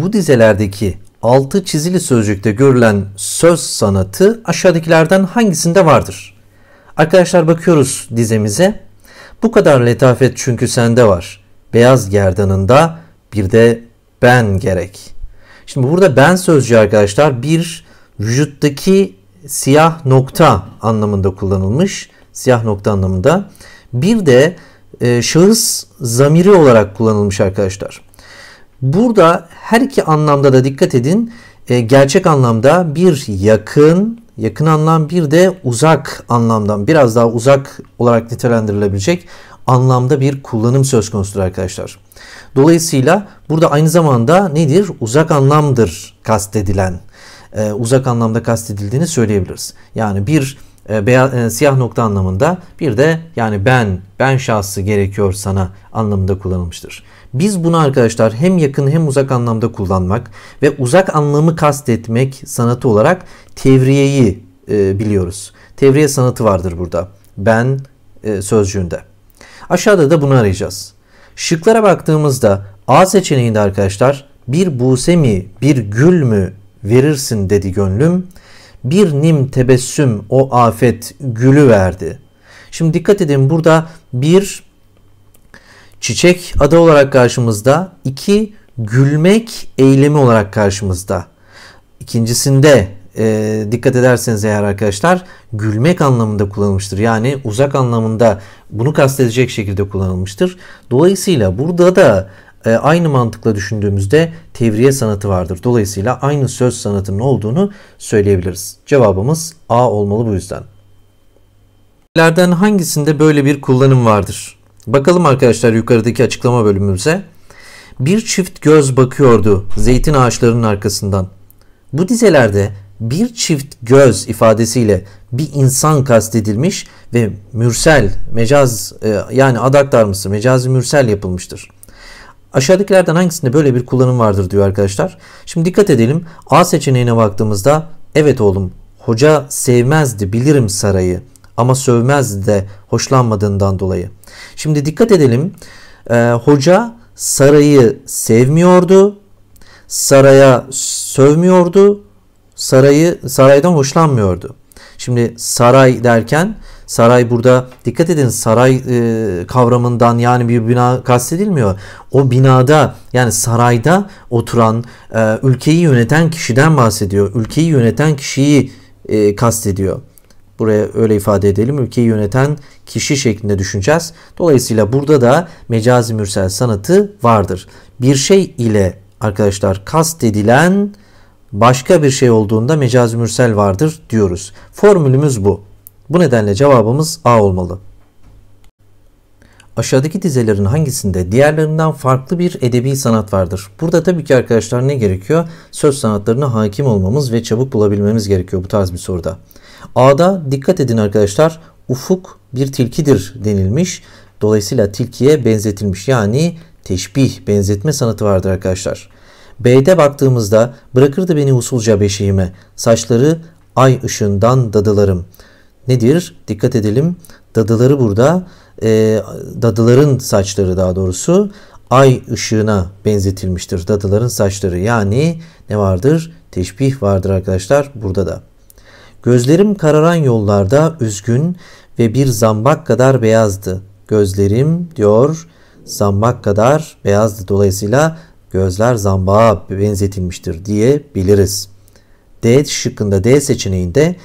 Bu dizelerdeki altı çizili sözcükte görülen söz sanatı aşağıdakilerden hangisinde vardır? Arkadaşlar bakıyoruz dizemize. Bu kadar letafet çünkü sende var. Beyaz gerdanında bir de ben gerek. Şimdi burada ben sözcüğü arkadaşlar bir vücuttaki siyah nokta anlamında kullanılmış. Siyah nokta anlamında. Bir de e, şahıs zamiri olarak kullanılmış arkadaşlar. Burada her iki anlamda da dikkat edin. E, gerçek anlamda bir yakın, yakın anlam bir de uzak anlamdan biraz daha uzak olarak nitelendirilebilecek anlamda bir kullanım söz konusudur arkadaşlar. Dolayısıyla burada aynı zamanda nedir? Uzak anlamdır kastedilen. E, uzak anlamda kastedildiğini söyleyebiliriz. Yani bir e, beyaz, e, siyah nokta anlamında bir de yani ben, ben şahsı gerekiyor sana anlamında kullanılmıştır. Biz bunu arkadaşlar hem yakın hem uzak anlamda kullanmak ve uzak anlamı kastetmek sanatı olarak tevriyeyi e, biliyoruz. Tevriye sanatı vardır burada. Ben e, sözcüğünde. Aşağıda da bunu arayacağız. Şıklara baktığımızda A seçeneğinde arkadaşlar bir buse mi bir gül mü verirsin dedi gönlüm. Bir nim tebessüm o afet gülü verdi. Şimdi dikkat edin burada bir çiçek adı olarak karşımızda, iki gülmek eylemi olarak karşımızda. İkincisinde e, dikkat ederseniz eğer arkadaşlar gülmek anlamında kullanılmıştır. Yani uzak anlamında bunu kastedecek şekilde kullanılmıştır. Dolayısıyla burada da e, aynı mantıkla düşündüğümüzde tevriye sanatı vardır. Dolayısıyla aynı söz sanatının olduğunu söyleyebiliriz. Cevabımız A olmalı bu yüzden. Lerden hangisinde böyle bir kullanım vardır? Bakalım arkadaşlar yukarıdaki açıklama bölümümüze. Bir çift göz bakıyordu zeytin ağaçlarının arkasından. Bu dizelerde bir çift göz ifadesiyle bir insan kastedilmiş ve mürsel, mecaz e, yani ad aktarması, mecazi mürsel yapılmıştır. Aşağıdakilerden hangisinde böyle bir kullanım vardır diyor arkadaşlar. Şimdi dikkat edelim. A seçeneğine baktığımızda evet oğlum hoca sevmezdi bilirim sarayı ama sövmezdi de hoşlanmadığından dolayı. Şimdi dikkat edelim. Ee, hoca sarayı sevmiyordu. Saraya sövmüyordu. Sarayı saraydan hoşlanmıyordu. Şimdi saray derken Saray burada dikkat edin saray e, kavramından yani bir bina kastedilmiyor. O binada yani sarayda oturan e, ülkeyi yöneten kişiden bahsediyor. Ülkeyi yöneten kişiyi e, kastediyor. Buraya öyle ifade edelim. Ülkeyi yöneten kişi şeklinde düşüneceğiz. Dolayısıyla burada da mecazi mürsel sanatı vardır. Bir şey ile arkadaşlar kastedilen başka bir şey olduğunda mecazi mürsel vardır diyoruz. Formülümüz bu. Bu nedenle cevabımız A olmalı. Aşağıdaki dizelerin hangisinde diğerlerinden farklı bir edebi sanat vardır? Burada tabii ki arkadaşlar ne gerekiyor? Söz sanatlarına hakim olmamız ve çabuk bulabilmemiz gerekiyor bu tarz bir soruda. A'da dikkat edin arkadaşlar ufuk bir tilkidir denilmiş. Dolayısıyla tilkiye benzetilmiş yani teşbih benzetme sanatı vardır arkadaşlar. B'de baktığımızda bırakırdı beni usulca beşiğime saçları ay ışığından dadılarım nedir? Dikkat edelim. Dadıları burada e, dadıların saçları daha doğrusu ay ışığına benzetilmiştir. Dadıların saçları yani ne vardır? Teşbih vardır arkadaşlar burada da. Gözlerim kararan yollarda üzgün ve bir zambak kadar beyazdı. Gözlerim diyor zambak kadar beyazdı. Dolayısıyla gözler zambağa benzetilmiştir diyebiliriz. D şıkkında D seçeneğinde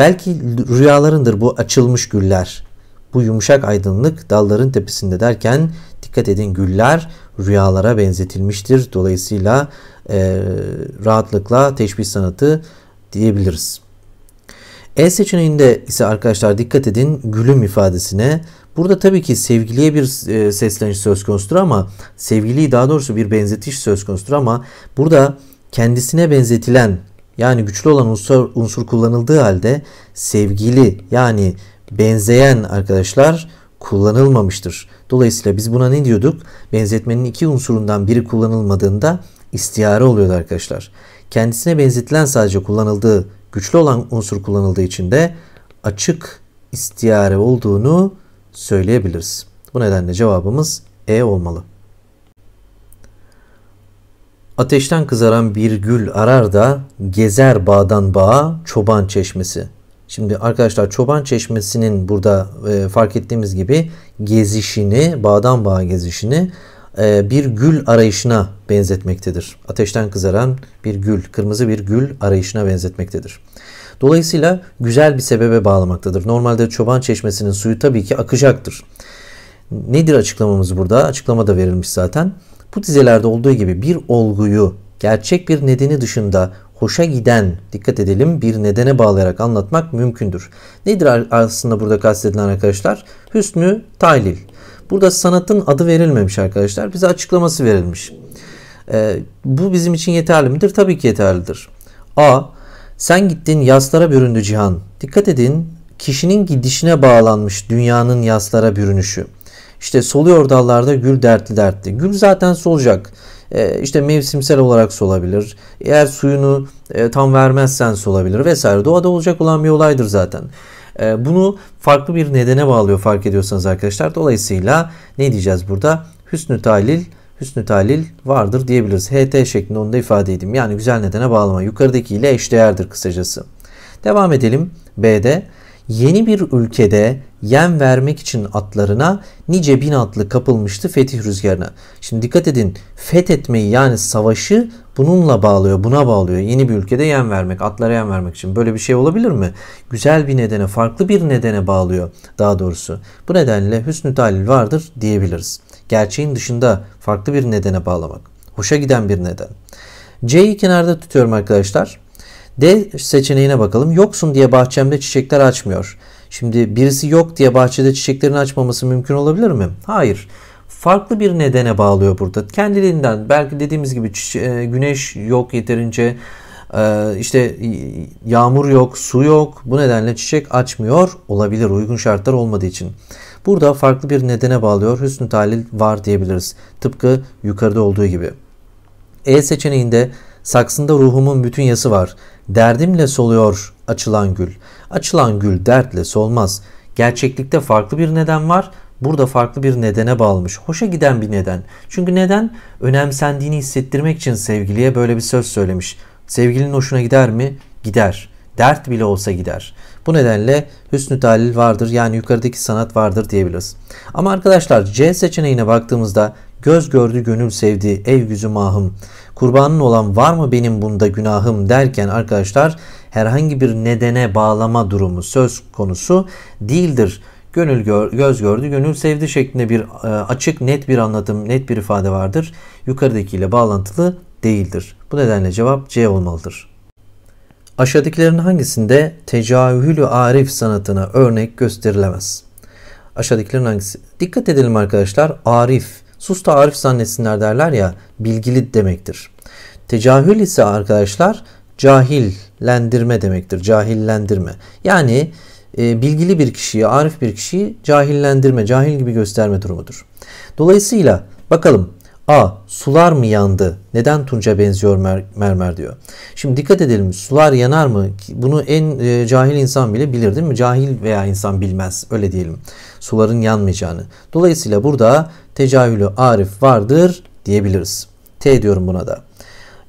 Belki rüyalarındır bu açılmış güller. Bu yumuşak aydınlık dalların tepesinde derken dikkat edin güller rüyalara benzetilmiştir. Dolayısıyla e, rahatlıkla teşbih sanatı diyebiliriz. E seçeneğinde ise arkadaşlar dikkat edin gülüm ifadesine. Burada tabii ki sevgiliye bir e, sesleniş söz konusudur ama sevgiliyi daha doğrusu bir benzetiş söz konusudur ama burada kendisine benzetilen yani güçlü olan unsur, unsur kullanıldığı halde sevgili yani benzeyen arkadaşlar kullanılmamıştır. Dolayısıyla biz buna ne diyorduk? Benzetmenin iki unsurundan biri kullanılmadığında istiyare oluyordu arkadaşlar. Kendisine benzetilen sadece kullanıldığı, güçlü olan unsur kullanıldığı için de açık istiyare olduğunu söyleyebiliriz. Bu nedenle cevabımız E olmalı. Ateşten kızaran bir gül arar da gezer bağdan bağa çoban çeşmesi. Şimdi arkadaşlar çoban çeşmesinin burada e, fark ettiğimiz gibi gezişini, bağdan bağa gezişini bir gül arayışına benzetmektedir. Ateşten kızaran bir gül, kırmızı bir gül arayışına benzetmektedir. Dolayısıyla güzel bir sebebe bağlamaktadır. Normalde çoban çeşmesinin suyu tabii ki akacaktır. Nedir açıklamamız burada? Açıklama da verilmiş zaten. Bu dizelerde olduğu gibi bir olguyu gerçek bir nedeni dışında hoşa giden, dikkat edelim bir nedene bağlayarak anlatmak mümkündür. Nedir aslında burada kastedilen arkadaşlar? Hüsnü talil. Burada sanatın adı verilmemiş arkadaşlar. Bize açıklaması verilmiş. Ee, bu bizim için yeterli midir? Tabii ki yeterlidir. A. Sen gittin yaslara büründü cihan. Dikkat edin kişinin gidişine bağlanmış dünyanın yaslara bürünüşü. İşte soluyor dallarda gül dertli dertli. Gül zaten solacak. E, işte mevsimsel olarak solabilir. Eğer suyunu e, tam vermezsen solabilir vesaire. Doğada olacak olan bir olaydır zaten. E, bunu farklı bir nedene bağlıyor fark ediyorsanız arkadaşlar. Dolayısıyla ne diyeceğiz burada? Hüsnü talil hüsnü talil vardır diyebiliriz. HT şeklinde onu da ifade edeyim. Yani güzel nedene bağlama. Yukarıdaki ile eşdeğerdir kısacası. Devam edelim. B'de yeni bir ülkede yem vermek için atlarına nice bin atlı kapılmıştı fetih rüzgarına. Şimdi dikkat edin fethetmeyi yani savaşı bununla bağlıyor, buna bağlıyor. Yeni bir ülkede yem vermek, atlara yem vermek için. Böyle bir şey olabilir mi? Güzel bir nedene, farklı bir nedene bağlıyor daha doğrusu. Bu nedenle hüsnü talil vardır diyebiliriz. Gerçeğin dışında farklı bir nedene bağlamak. Hoşa giden bir neden. C'yi kenarda tutuyorum arkadaşlar. D seçeneğine bakalım. Yoksun diye bahçemde çiçekler açmıyor. Şimdi birisi yok diye bahçede çiçeklerin açmaması mümkün olabilir mi? Hayır. Farklı bir nedene bağlıyor burada. Kendiliğinden belki dediğimiz gibi e, güneş yok yeterince e, işte yağmur yok, su yok. Bu nedenle çiçek açmıyor olabilir uygun şartlar olmadığı için. Burada farklı bir nedene bağlıyor. Hüsnü talil var diyebiliriz. Tıpkı yukarıda olduğu gibi. E seçeneğinde saksında ruhumun bütün yası var. Derdimle soluyor açılan gül. Açılan gül dertle solmaz. Gerçeklikte farklı bir neden var. Burada farklı bir nedene bağlamış. Hoşa giden bir neden. Çünkü neden? Önemsendiğini hissettirmek için sevgiliye böyle bir söz söylemiş. Sevgilinin hoşuna gider mi? Gider. Dert bile olsa gider. Bu nedenle hüsnü talil vardır yani yukarıdaki sanat vardır diyebiliriz. Ama arkadaşlar C seçeneğine baktığımızda göz gördü gönül sevdi ev yüzü mahım kurbanın olan var mı benim bunda günahım derken arkadaşlar herhangi bir nedene bağlama durumu söz konusu değildir. Gönül gör, göz gördü, gönül sevdi şeklinde bir e, açık, net bir anlatım, net bir ifade vardır. Yukarıdakiyle bağlantılı değildir. Bu nedenle cevap C olmalıdır. Aşağıdakilerin hangisinde tecahülü arif sanatına örnek gösterilemez? Aşağıdakilerin hangisi? Dikkat edelim arkadaşlar. Arif, sus da arif zannetsinler derler ya, bilgili demektir. Tecahül ise arkadaşlar cahillendirme demektir. Cahillendirme. Yani e, bilgili bir kişiyi, arif bir kişiyi cahillendirme, cahil gibi gösterme durumudur. Dolayısıyla bakalım A. Sular mı yandı? Neden tunca benziyor mer mermer diyor. Şimdi dikkat edelim. Sular yanar mı? Bunu en e, cahil insan bile bilir değil mi? Cahil veya insan bilmez. Öyle diyelim. Suların yanmayacağını. Dolayısıyla burada tecahülü arif vardır diyebiliriz. T diyorum buna da.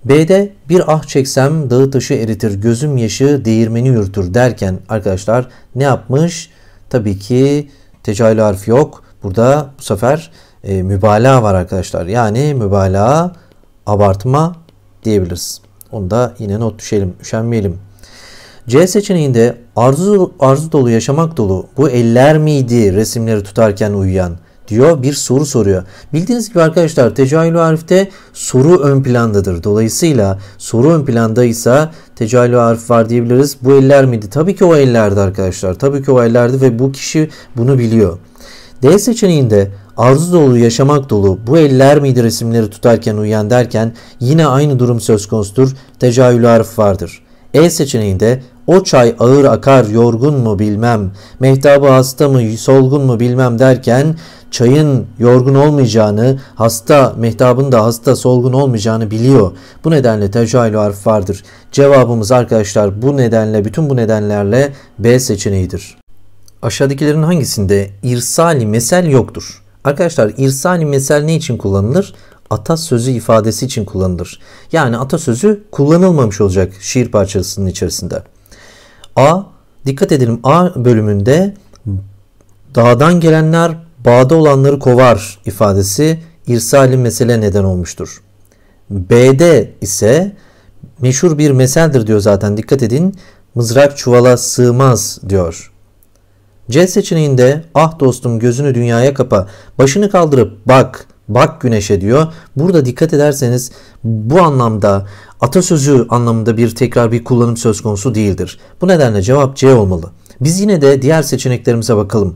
B'de bir ah çeksem dağı taşı eritir, gözüm yaşı değirmeni yürütür derken arkadaşlar ne yapmış? Tabii ki tecahül harfi yok. Burada bu sefer e, mübalağa var arkadaşlar. Yani mübalağa abartma diyebiliriz. Onu da yine not düşelim, üşenmeyelim. C seçeneğinde arzu, arzu dolu yaşamak dolu bu eller miydi resimleri tutarken uyuyan? diyor bir soru soruyor. Bildiğiniz gibi arkadaşlar tecahülü harfte soru ön plandadır. Dolayısıyla soru ön plandaysa tecahülü harf var diyebiliriz. Bu eller miydi? Tabii ki o ellerdi arkadaşlar. Tabii ki o ellerdi ve bu kişi bunu biliyor. D seçeneğinde arzu dolu yaşamak dolu bu eller miydi resimleri tutarken uyuyan derken yine aynı durum söz konusudur. Tecahülü harf vardır. E seçeneğinde o çay ağır akar yorgun mu bilmem, mehtabı hasta mı solgun mu bilmem derken çayın yorgun olmayacağını, hasta mehtabın da hasta solgun olmayacağını biliyor. Bu nedenle tecahülü harf vardır. Cevabımız arkadaşlar bu nedenle bütün bu nedenlerle B seçeneğidir. Aşağıdakilerin hangisinde irsali mesel yoktur? Arkadaşlar irsali mesel ne için kullanılır? atasözü ifadesi için kullanılır. Yani atasözü kullanılmamış olacak şiir parçasının içerisinde. A dikkat edelim A bölümünde dağdan gelenler bağda olanları kovar ifadesi irsali mesele neden olmuştur. B'de ise meşhur bir meseldir diyor zaten dikkat edin. Mızrak çuvala sığmaz diyor. C seçeneğinde ah dostum gözünü dünyaya kapa, başını kaldırıp bak, bak güneşe diyor. Burada dikkat ederseniz bu anlamda atasözü anlamında bir tekrar bir kullanım söz konusu değildir. Bu nedenle cevap C olmalı. Biz yine de diğer seçeneklerimize bakalım.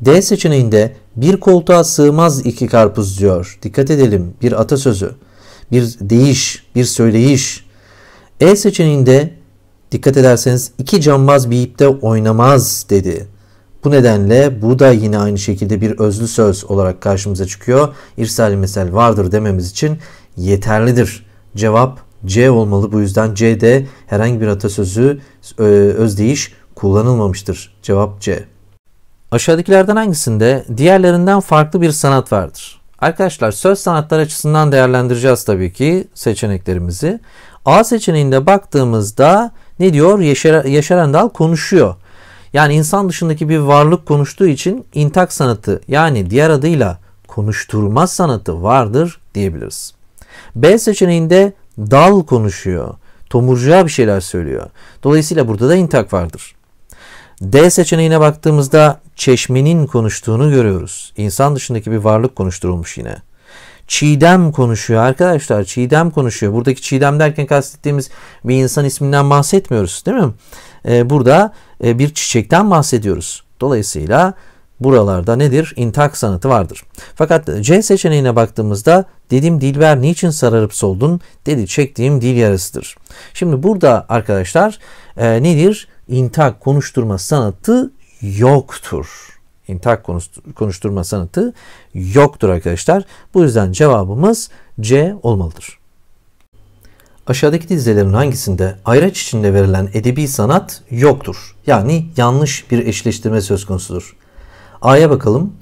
D seçeneğinde bir koltuğa sığmaz iki karpuz diyor. Dikkat edelim bir atasözü, bir deyiş, bir söyleyiş. E seçeneğinde dikkat ederseniz iki cambaz bir ipte oynamaz dedi. Bu nedenle bu da yine aynı şekilde bir özlü söz olarak karşımıza çıkıyor. İrsal mesel vardır dememiz için yeterlidir. Cevap C olmalı. Bu yüzden C'de herhangi bir atasözü e, özdeyiş kullanılmamıştır. Cevap C. Aşağıdakilerden hangisinde diğerlerinden farklı bir sanat vardır? Arkadaşlar söz sanatları açısından değerlendireceğiz tabii ki seçeneklerimizi. A seçeneğinde baktığımızda ne diyor? Yaşar, Yaşar Endal konuşuyor. Yani insan dışındaki bir varlık konuştuğu için intak sanatı yani diğer adıyla konuşturma sanatı vardır diyebiliriz. B seçeneğinde dal konuşuyor. Tomurcuğa bir şeyler söylüyor. Dolayısıyla burada da intak vardır. D seçeneğine baktığımızda çeşmenin konuştuğunu görüyoruz. İnsan dışındaki bir varlık konuşturulmuş yine. Çiğdem konuşuyor arkadaşlar. Çiğdem konuşuyor. Buradaki çiğdem derken kastettiğimiz bir insan isminden bahsetmiyoruz değil mi? Ee, burada e, bir çiçekten bahsediyoruz. Dolayısıyla buralarda nedir? İntak sanatı vardır. Fakat C seçeneğine baktığımızda dedim Dilber niçin sararıp soldun? Dedi çektiğim dil yarasıdır. Şimdi burada arkadaşlar e, nedir? İntak konuşturma sanatı yoktur. İntak konuşturma sanatı yoktur arkadaşlar. Bu yüzden cevabımız C olmalıdır. Aşağıdaki dizelerin hangisinde ayraç içinde verilen edebi sanat yoktur? Yani yanlış bir eşleştirme söz konusudur. A'ya bakalım.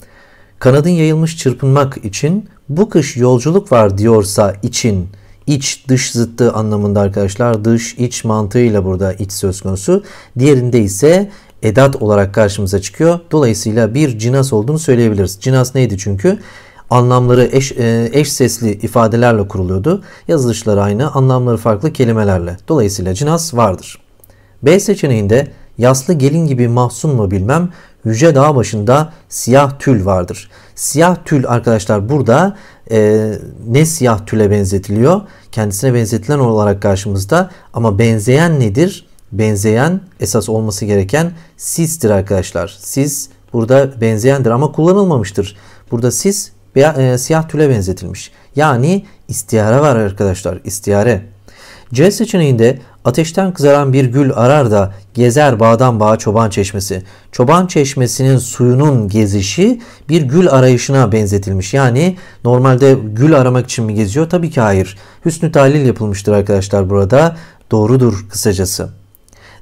Kanadın yayılmış çırpınmak için bu kış yolculuk var diyorsa için iç dış zıttı anlamında arkadaşlar. Dış iç mantığıyla burada iç söz konusu. Diğerinde ise edat olarak karşımıza çıkıyor. Dolayısıyla bir cinas olduğunu söyleyebiliriz. Cinas neydi çünkü? Anlamları eş, e, eş sesli ifadelerle kuruluyordu. Yazılışları aynı, anlamları farklı kelimelerle. Dolayısıyla cinas vardır. B seçeneğinde yaslı gelin gibi mahzun mu bilmem yüce dağ başında siyah tül vardır. Siyah tül arkadaşlar burada e, ne siyah tüle benzetiliyor? Kendisine benzetilen olarak karşımızda ama benzeyen nedir? Benzeyen esas olması gereken sistir arkadaşlar. Sis burada benzeyendir ama kullanılmamıştır. Burada sis veya e, siyah tüle benzetilmiş. Yani istiyare var arkadaşlar. istiyare. C seçeneğinde ateşten kızaran bir gül arar da gezer bağdan bağa çoban çeşmesi. Çoban çeşmesinin suyunun gezişi bir gül arayışına benzetilmiş. Yani normalde gül aramak için mi geziyor? Tabii ki hayır. Hüsnü talil yapılmıştır arkadaşlar burada. Doğrudur kısacası.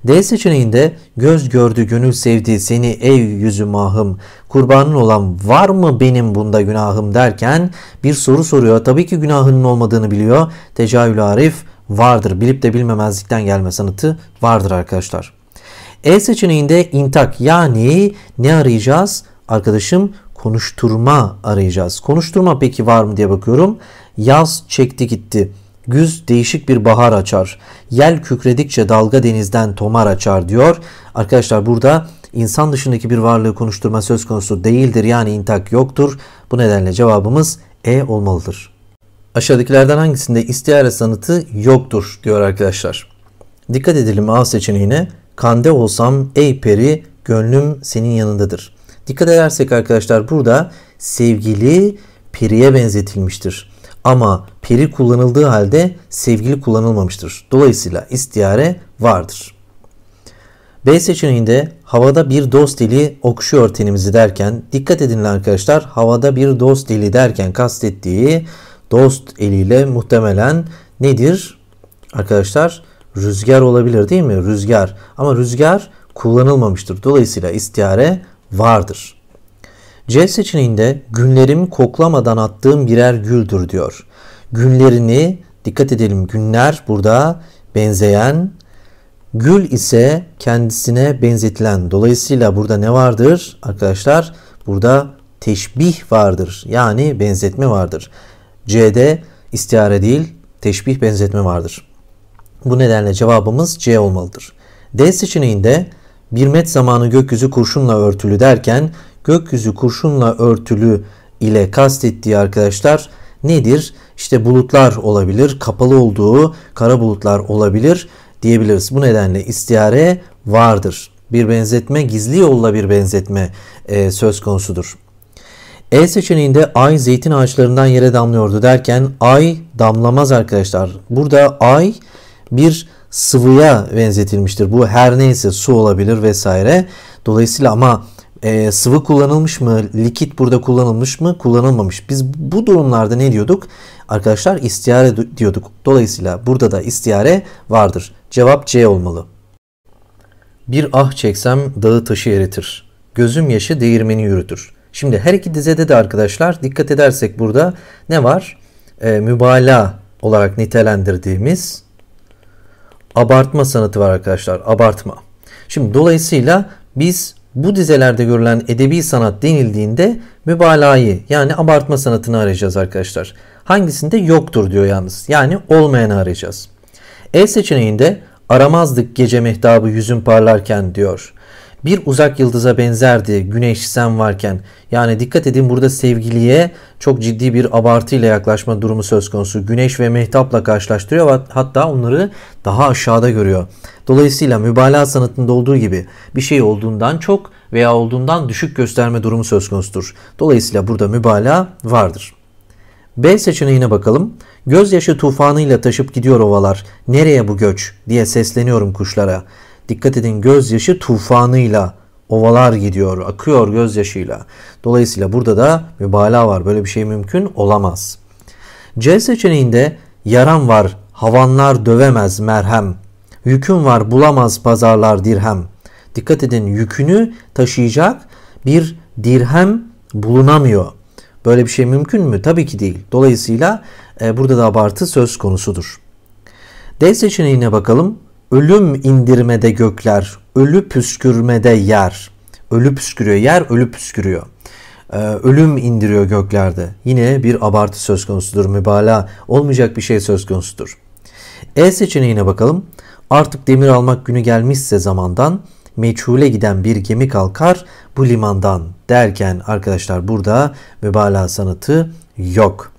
D seçeneğinde göz gördü gönül sevdi seni ey yüzü mahım kurbanın olan var mı benim bunda günahım derken bir soru soruyor. Tabii ki günahının olmadığını biliyor. Tecahül arif vardır. Bilip de bilmemezlikten gelme sanatı vardır arkadaşlar. E seçeneğinde intak yani ne arayacağız? Arkadaşım konuşturma arayacağız. Konuşturma peki var mı diye bakıyorum. Yaz çekti gitti. Güz değişik bir bahar açar. Yel kükredikçe dalga denizden tomar açar diyor. Arkadaşlar burada insan dışındaki bir varlığı konuşturma söz konusu değildir. Yani intak yoktur. Bu nedenle cevabımız E olmalıdır. Aşağıdakilerden hangisinde istiyare sanatı yoktur diyor arkadaşlar. Dikkat edelim A seçeneğine. Kande olsam ey peri gönlüm senin yanındadır. Dikkat edersek arkadaşlar burada sevgili periye benzetilmiştir. Ama peri kullanıldığı halde sevgili kullanılmamıştır. Dolayısıyla istiyare vardır. B seçeneğinde havada bir dost eli okşuyor tenimizi derken dikkat edin arkadaşlar havada bir dost eli derken kastettiği dost eliyle muhtemelen nedir? Arkadaşlar rüzgar olabilir değil mi? Rüzgar. Ama rüzgar kullanılmamıştır. Dolayısıyla istiyare vardır. C seçeneğinde günlerimi koklamadan attığım birer güldür diyor. Günlerini dikkat edelim günler burada benzeyen gül ise kendisine benzetilen. Dolayısıyla burada ne vardır arkadaşlar? Burada teşbih vardır. Yani benzetme vardır. C'de istiyare değil teşbih benzetme vardır. Bu nedenle cevabımız C olmalıdır. D seçeneğinde bir met zamanı gökyüzü kurşunla örtülü derken gökyüzü kurşunla örtülü ile kastettiği arkadaşlar nedir? İşte bulutlar olabilir, kapalı olduğu kara bulutlar olabilir diyebiliriz. Bu nedenle istiyare vardır. Bir benzetme, gizli yolla bir benzetme e, söz konusudur. E seçeneğinde ay zeytin ağaçlarından yere damlıyordu derken ay damlamaz arkadaşlar. Burada ay bir sıvıya benzetilmiştir. Bu her neyse su olabilir vesaire. Dolayısıyla ama e, sıvı kullanılmış mı, likit burada kullanılmış mı, kullanılmamış. Biz bu durumlarda ne diyorduk? Arkadaşlar istiyare diyorduk. Dolayısıyla burada da istiyare vardır. Cevap C olmalı. Bir ah çeksem dağı taşı eritir. Gözüm yaşı değirmeni yürütür. Şimdi her iki dizede de arkadaşlar dikkat edersek burada ne var? E, mübalağa olarak nitelendirdiğimiz abartma sanatı var arkadaşlar. Abartma. Şimdi dolayısıyla biz bu dizelerde görülen edebi sanat denildiğinde mübalağayı yani abartma sanatını arayacağız arkadaşlar. Hangisinde yoktur diyor yalnız. Yani olmayanı arayacağız. E seçeneğinde aramazdık gece mehtabı yüzün parlarken diyor bir uzak yıldıza benzerdi güneş sen varken. Yani dikkat edin burada sevgiliye çok ciddi bir abartıyla yaklaşma durumu söz konusu. Güneş ve mehtapla karşılaştırıyor hatta onları daha aşağıda görüyor. Dolayısıyla mübalağa sanatında olduğu gibi bir şey olduğundan çok veya olduğundan düşük gösterme durumu söz konusudur. Dolayısıyla burada mübalağa vardır. B seçeneğine bakalım. Gözyaşı tufanıyla taşıp gidiyor ovalar. Nereye bu göç diye sesleniyorum kuşlara. Dikkat edin gözyaşı tufanıyla ovalar gidiyor, akıyor gözyaşıyla. Dolayısıyla burada da mübalağa var. Böyle bir şey mümkün olamaz. C seçeneğinde yaram var, havanlar dövemez merhem. Yükün var, bulamaz pazarlar dirhem. Dikkat edin yükünü taşıyacak bir dirhem bulunamıyor. Böyle bir şey mümkün mü? Tabii ki değil. Dolayısıyla e, burada da abartı söz konusudur. D seçeneğine bakalım. Ölüm indirmede gökler, ölü püskürmede yer. Ölü püskürüyor, yer ölü püskürüyor. Ee, ölüm indiriyor göklerde. Yine bir abartı söz konusudur. Mübalağa olmayacak bir şey söz konusudur. E seçeneğine bakalım. Artık demir almak günü gelmişse zamandan meçhule giden bir gemi kalkar bu limandan derken arkadaşlar burada mübalağa sanatı yok.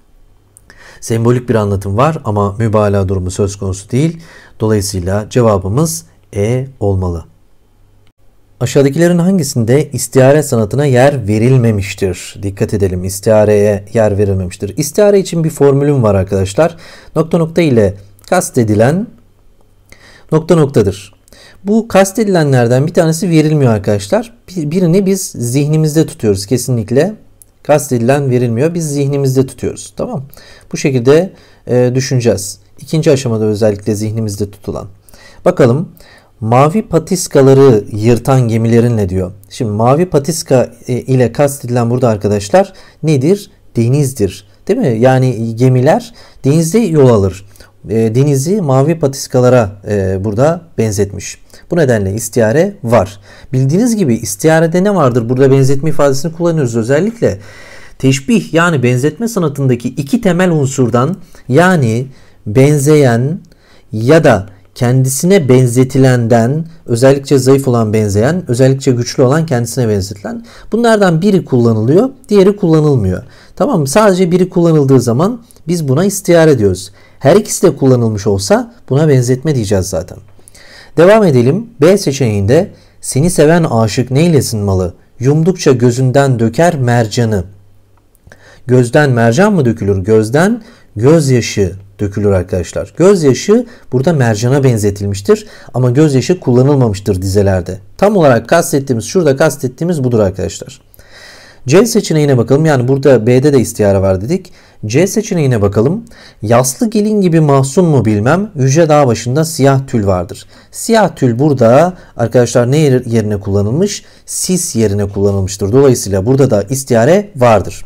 Sembolik bir anlatım var ama mübalağa durumu söz konusu değil. Dolayısıyla cevabımız E olmalı. Aşağıdakilerin hangisinde istiyare sanatına yer verilmemiştir? Dikkat edelim istiareye yer verilmemiştir. İstiare için bir formülüm var arkadaşlar. Nokta nokta ile kastedilen nokta noktadır. Bu kastedilenlerden bir tanesi verilmiyor arkadaşlar. Birini biz zihnimizde tutuyoruz kesinlikle. Kastedilen verilmiyor. Biz zihnimizde tutuyoruz. Tamam. Bu şekilde e, düşüneceğiz. İkinci aşamada özellikle zihnimizde tutulan. Bakalım mavi patiskaları yırtan gemilerin ne diyor? Şimdi mavi patiska e, ile kastedilen burada arkadaşlar nedir? Denizdir. Değil mi? Yani gemiler denizde yol alır. E, denizi mavi patiskalara e, burada benzetmiş. Bu nedenle istiyare var. Bildiğiniz gibi istiyarede ne vardır? Burada benzetme ifadesini kullanıyoruz özellikle. Teşbih yani benzetme sanatındaki iki temel unsurdan yani benzeyen ya da kendisine benzetilenden özellikle zayıf olan benzeyen, özellikle güçlü olan kendisine benzetilen. Bunlardan biri kullanılıyor, diğeri kullanılmıyor. Tamam mı? Sadece biri kullanıldığı zaman biz buna istiyare ediyoruz. Her ikisi de kullanılmış olsa buna benzetme diyeceğiz zaten. Devam edelim. B seçeneğinde seni seven aşık neylesin malı? Yumdukça gözünden döker mercanı. Gözden mercan mı dökülür? Gözden gözyaşı dökülür arkadaşlar. Gözyaşı burada mercana benzetilmiştir ama gözyaşı kullanılmamıştır dizelerde. Tam olarak kastettiğimiz şurada kastettiğimiz budur arkadaşlar. C seçeneğine bakalım. Yani burada B'de de istiyare var dedik. C seçeneğine bakalım. Yaslı gelin gibi mahzun mu bilmem yüce dağ başında siyah tül vardır. Siyah tül burada arkadaşlar ne yerine kullanılmış? Sis yerine kullanılmıştır. Dolayısıyla burada da istiyare vardır.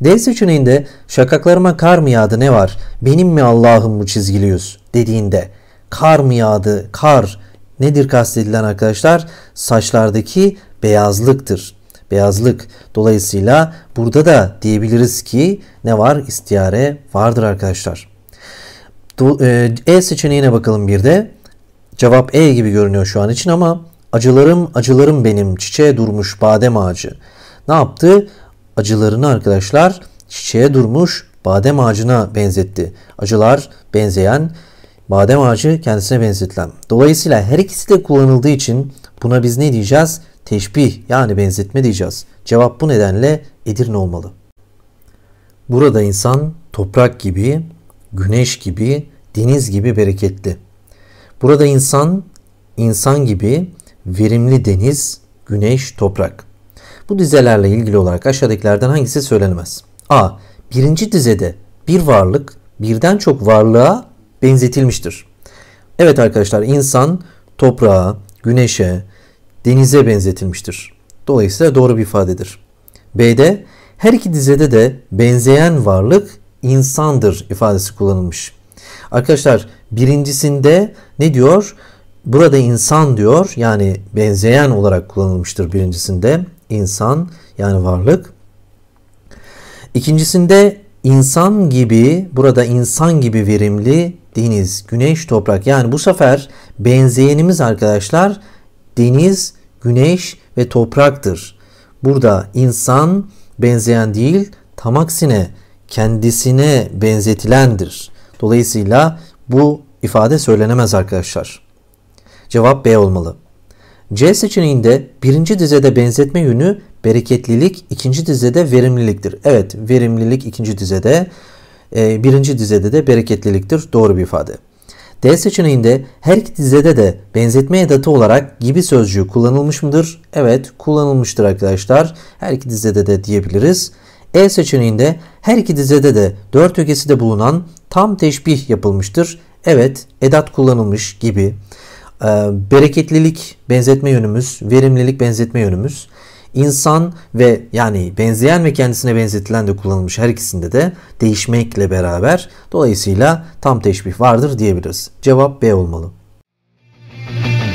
D seçeneğinde şakaklarıma kar mı yağdı ne var? Benim mi Allah'ım bu çizgili yüz dediğinde kar mı yağdı? Kar nedir kastedilen arkadaşlar? Saçlardaki beyazlıktır. Beyazlık. Dolayısıyla burada da diyebiliriz ki ne var? İstiyare vardır arkadaşlar. E, e seçeneğine bakalım bir de. Cevap E gibi görünüyor şu an için ama acılarım acılarım benim çiçeğe durmuş badem ağacı. Ne yaptı? Acılarını arkadaşlar çiçeğe durmuş badem ağacına benzetti. Acılar benzeyen badem ağacı kendisine benzetilen. Dolayısıyla her ikisi de kullanıldığı için buna biz ne diyeceğiz? Teşbih yani benzetme diyeceğiz. Cevap bu nedenle Edirne olmalı. Burada insan toprak gibi, güneş gibi, deniz gibi bereketli. Burada insan, insan gibi verimli deniz, güneş, toprak. Bu dizelerle ilgili olarak aşağıdakilerden hangisi söylenemez? A. Birinci dizede bir varlık birden çok varlığa benzetilmiştir. Evet arkadaşlar insan toprağa, güneşe, denize benzetilmiştir. Dolayısıyla doğru bir ifadedir. B'de her iki dizede de benzeyen varlık insandır ifadesi kullanılmış. Arkadaşlar birincisinde ne diyor? Burada insan diyor yani benzeyen olarak kullanılmıştır birincisinde insan yani varlık. İkincisinde insan gibi burada insan gibi verimli deniz, güneş, toprak. Yani bu sefer benzeyenimiz arkadaşlar deniz, güneş ve topraktır. Burada insan benzeyen değil, tam aksine kendisine benzetilendir. Dolayısıyla bu ifade söylenemez arkadaşlar. Cevap B olmalı. C seçeneğinde birinci dizede benzetme yönü bereketlilik, ikinci dizede verimliliktir. Evet, verimlilik ikinci dizede, e, birinci dizede de bereketliliktir. Doğru bir ifade. D seçeneğinde her iki dizede de benzetme edatı olarak gibi sözcüğü kullanılmış mıdır? Evet kullanılmıştır arkadaşlar. Her iki dizede de diyebiliriz. E seçeneğinde her iki dizede de dört ögesi de bulunan tam teşbih yapılmıştır. Evet edat kullanılmış gibi. Ee, bereketlilik benzetme yönümüz, verimlilik benzetme yönümüz. İnsan ve yani benzeyen ve kendisine benzetilen de kullanılmış her ikisinde de değişmekle beraber dolayısıyla tam teşbih vardır diyebiliriz. Cevap B olmalı. Müzik